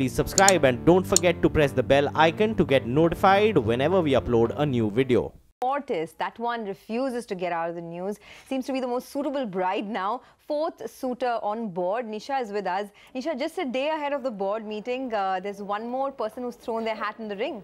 please subscribe and don't forget to press the bell icon to get notified whenever we upload a new video. Fortis, that one refuses to get out of the news. Seems to be the most suitable bride now. Fourth suitor on board. Nisha is with us. Nisha, just a day ahead of the board meeting, uh, there's one more person who's thrown their hat in the ring.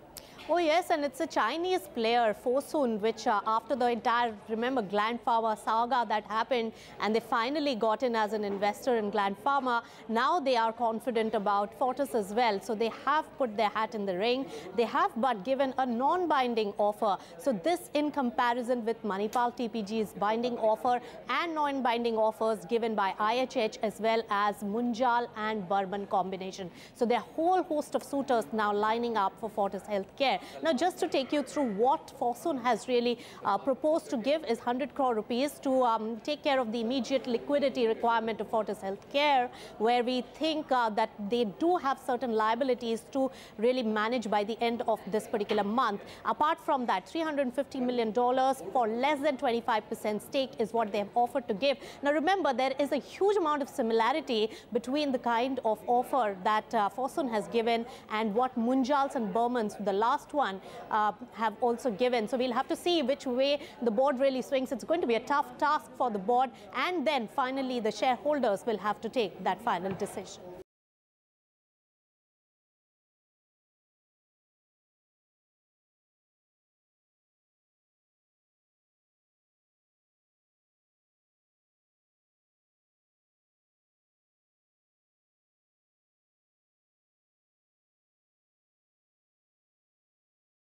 Oh yes, and it's a Chinese player, Fosun, which uh, after the entire, remember, Gland Pharma saga that happened, and they finally got in as an investor in Gland Pharma. Now they are confident about Fortis as well. So they have put their hat in the ring. They have but given a non-binding offer. So this in comparison with Manipal TPG's binding offer and non-binding offers given by IHH as well as Munjal and Burman combination. So there are a whole host of suitors now lining up for Fortis Healthcare there. Now, just to take you through what Fosun has really uh, proposed to give is 100 crore rupees to um, take care of the immediate liquidity requirement of Fortis Healthcare, where we think uh, that they do have certain liabilities to really manage by the end of this particular month. Apart from that, $350 million for less than 25% stake is what they have offered to give. Now, remember, there is a huge amount of similarity between the kind of offer that uh, Fosun has given and what Munjals and Burmans, the last last one uh, have also given. So we'll have to see which way the board really swings. It's going to be a tough task for the board. And then finally, the shareholders will have to take that final decision.